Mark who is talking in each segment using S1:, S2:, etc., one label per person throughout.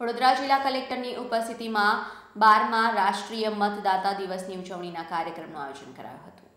S1: વડોદરા જિલ્લા કલેક્ટરની ઉપસ્થિતિમાં બારમા રાષ્ટ્રીય મતદાતા દિવસની ઉજવણીના કાર્યક્રમનું આયોજન કરાયું હતું.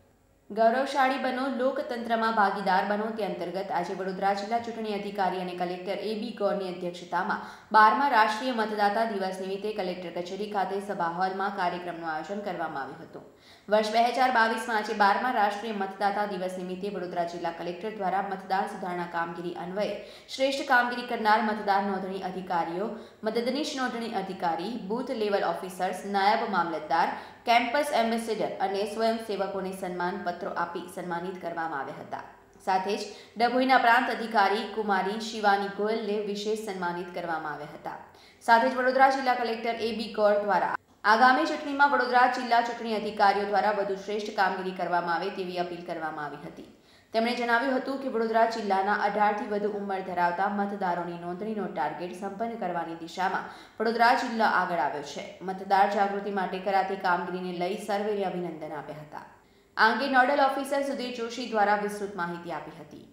S1: ગૌરવશાળી બનો, લોકતંત્રમાં ભાગીદાર બનો તે અંતર્ગત આજે વડોદરા જિલ્લા ચૂંટણી અધિકારી અને કલેક્ટર એ બી ગૌરની અધ્યક્ષતામાં બારમા રાષ્ટ્રીય મતદાતા દિવસ નિમિત્તે કલેક્ટર કચેરી ખાતે સભા હોલમાં કાર્યક્રમનું આયોજન કરવામાં આવ્યું હતું. વર્ષ બે હજાર બાવીસમાં આજે બારમા રાષ્ટ્રીય મતદાતા દિવસ નિમિત્તે વડોદરા જિલ્લા કલેક્ટર દ્વારા મતદાર સુધારણા કામગીરી અન્વયે શ્રેષ્ઠ કામગીરી કરનાર મતદાર નોંધણી અધિકારીઓ, મદદનીશ નોંધણી અધિકારી, બૂથ લેવલ ઓફિસર્સ, નાયબ મામલતદાર, કેમ્પસ એમ્બેસેડર અને સ્વયંસેવકોને સન્માન પત્રો આપી સન્માનિત કરવામાં આવ્યા હતા. સાથે જ ડભોઈના પ્રાંત અધિકારી કુમારી શિવાની ગોયલને વિશેષ સન્માનિત કરવામાં આવ્યા હતા. સાથે જ વડોદરા જિલ્લા કલેક્ટર એ બી ગોર દ્વારા આગામી ચૂંટણીમાં વડોદરા જિલ્લા ચૂંટણી અધિકારીઓ દ્વારા વધુ શ્રેષ્ઠ કામગીરી કરવામાં આવે તેવી અપીલ કરવામાં આવી હતી. તેમણે જણાવ્યું હતું કે વડોદરા જિલ્લાના અઢારથી વધુ ઉંમર ધરાવતા મતદારોની નોંધણીનો ટાર્ગેટ સંપન્ન કરવાની દિશામાં વડોદરા જિલ્લો આગળ આવ્યો છે. મતદાર જાગૃતિ માટે કરાતી કામગીરીને લઈ સર્વેને અભિનંદન આપ્યા હતા. આ અંગે નોડલ ઓફિસર સુધીર જોશી દ્વારા વિસ્તૃત માહિતી આપી હતી.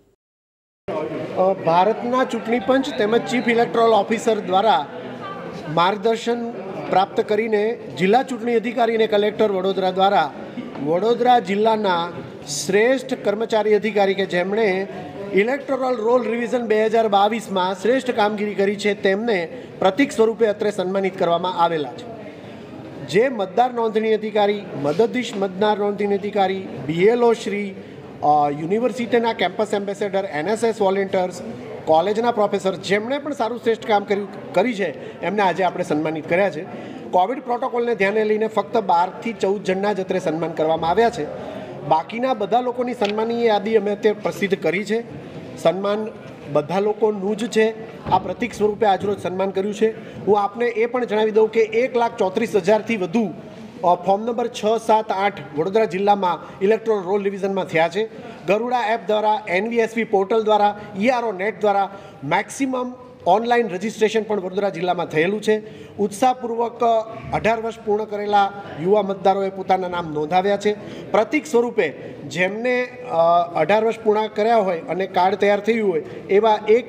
S2: ભારતના ચૂંટણી પંચ તેમજ ચીફ ઇલેક્ટોરલ ઓફિસર દ્વારા માર્ગદર્શન પ્રાપ્ત કરીને જિલ્લા ચૂંટણી અધિકારી અને કલેક્ટર વડોદરા દ્વારા વડોદરા જિલ્લાના શ્રેષ્ઠ કર્મચારી અધિકારી કે જેમણે ઇલેક્ટોરલ રોલ રિવિઝન બે હજાર બાવીસમાં શ્રેષ્ઠ કામગીરી કરી છે તેમને પ્રતિક સ્વરૂપે અત્રે સન્માનિત કરવામાં આવેલા છે. જે મતદાર નોંધણી અધિકારી, મદદનીશ મતદાર નોંધણી અધિકારી બીએલઓ શ્રી યુનિવર્સિટીના કેમ્પસ એમ્બેસેડર એનએસએસ વોલેન્ટિયર્સ, કોલેજના પ્રોફેસર જેમણે પણ સારું શ્રેષ્ઠ કામ કર્યું, કરી છે, એમને આજે આપણે સન્માનિત કર્યા છે. કોવિડ પ્રોટોકોલને ધ્યાને લઈને ફક્ત બારથી ચૌદ જણના જ અત્રે સન્માન કરવામાં આવ્યા છે. બાકીના બધા લોકોની સન્માનની યાદી અમે અત્યારે પ્રસિદ્ધ કરી છે. સન્માન બધા લોકોનું જ છે. આ પ્રતિક સ્વરૂપે આજરોજ સન્માન કર્યું છે. હું આપને એ પણ જણાવી દઉં કે એક લાખ ચોત્રીસ હજારથી વધુ ફોર્મ નંબર છ, સાત, આઠ વડોદરા જિલ્લામાં ઇલેક્ટ્રોન રોલ ડિવિઝનમાં થયા છે. ગરુડા એપ દ્વારા એનવીએસપી પોર્ટલ દ્વારા, ઈઆરઓ નેટ દ્વારા મેક્સિમમ ઓનલાઈન રજિસ્ટ્રેશન પણ વડોદરા જિલ્લામાં થયેલું છે. ઉત્સાહપૂર્વક અઢાર વર્ષ પૂર્ણ કરેલા યુવા મતદારોએ પોતાના નામ નોંધાવ્યા છે. પ્રતિક સ્વરૂપે જેમને અઢાર વર્ષ પૂર્ણ કર્યા હોય અને કાર્ડ તૈયાર થયું હોય, એવા એક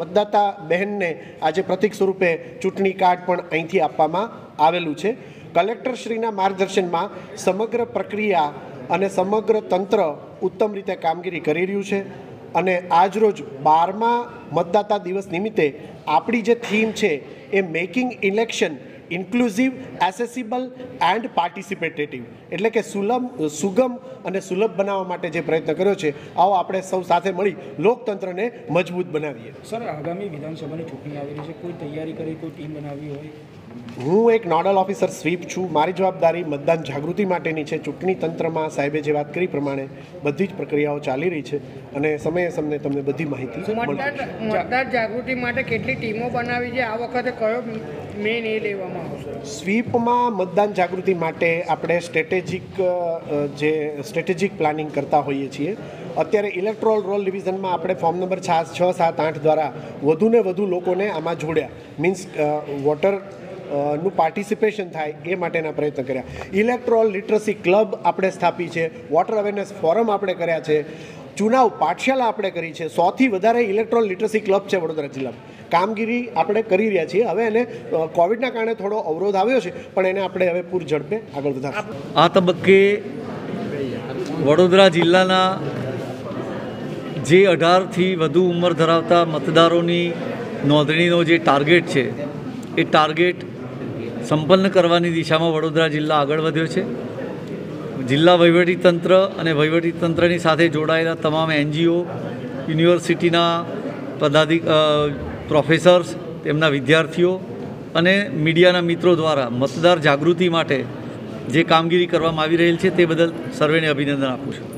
S2: મતદાતા બહેનને આજે પ્રતિક સ્વરૂપે ચૂંટણી કાર્ડ પણ અહીંથી આપવામાં આવેલું છે. કલેક્ટરશ્રીના માર્ગદર્શનમાં સમગ્ર પ્રક્રિયા અને સમગ્ર તંત્ર ઉત્તમ રીતે કામગીરી કરી રહ્યું છે. અને આજરોજ બારમા મતદાતા દિવસ નિમિત્તે આપણી જે થીમ છે એ making election inclusive, accessible and participative. એટલે કે સુલભ સુગમ અને સુલભ બનાવવા માટે જે પ્રયત્ન કર્યો છે, આવો આપણે સૌ સાથે મળી લોકતંત્રને મજબૂત બનાવીએ.
S3: સર, આગામી વિધાનસભાની ચૂંટણી આવી રહી છે. કોઈ તૈયારી કરી, કોઈ ટીમ બનાવી હોય?
S2: હું એક નોડલ ઓફિસર સ્વીપ છું. મારી જવાબદારી મતદાન જાગૃતિ માટેની છે. ચૂંટણી તંત્રમાં સાહેબે જે વાત કરી પ્રમાણે બધી જ પ્રક્રિયાઓ ચાલી રહી છે અને સમયે સમયે તમને બધી માહિતી
S4: મતદાર જાગૃતિ માટે કેટલી ટીમો બનાવી છે? આ વખતે કયો મેઇન એ લેવામાં આવશે?
S2: સ્વીપમાં મતદાન જાગૃતિ માટે આપણે સ્ટ્રેટેજિક જે સ્ટ્રેટેજિક પ્લાનિંગ કરતા હોઈએ છીએ. અત્યારે ઇલેક્ટ્રોલ રોલ ડિવિઝનમાં આપણે ફોર્મ નંબર છ છ સાત આઠ દ્વારા વધુને વધુ લોકોને આમાં જોડ્યા. મીન્સ વોટર નું પાર્ટિસિપેશન થાય એ માટેના પ્રયત્ન કર્યા. ઇલેક્ટ્રોલ લિટરસી ક્લબ આપણે સ્થાપી છે વોટર અવેરનેસ ફોરમ આપણે કર્યા છે, ચુનાવ પાઠશાલા આપણે કરી છે, સોથી વધારે ઇલેક્ટ્રોલ લિટરસી ક્લબ છે વડોદરા જિલ્લામાં. કામગીરી આપણે કરી રહ્યા છીએ. હવે એને કોવિડના કારણે થોડો અવરોધ આવ્યો છે, પણ એને આપણે હવે પૂર ઝડપે આગળ વધારશું.
S5: આ તબક્કે વડોદરા જિલ્લાના જે અઢારથી વધુ ઉંમર ધરાવતા મતદારોની નોંધણીનો જે ટાર્ગેટ છે, એ ટાર્ગેટ સંપન્ન કરવાની દિશામાં વડોદરા જિલ્લા આગળ વધ્યો છે. જિલ્લા વહીવટીતંત્ર અને વહીવટીતંત્રની સાથે જોડાયેલા તમામ એનજીઓ, યુનિવર્સિટીના પદાધિક પ્રોફેસર્સ, તેમના વિદ્યાર્થીઓ અને મીડિયાના મિત્રો દ્વારા મતદાર જાગૃતિ માટે જે કામગીરી કરવામાં આવી રહેલ છે તે બદલ સર્વેને અભિનંદન આપું છું.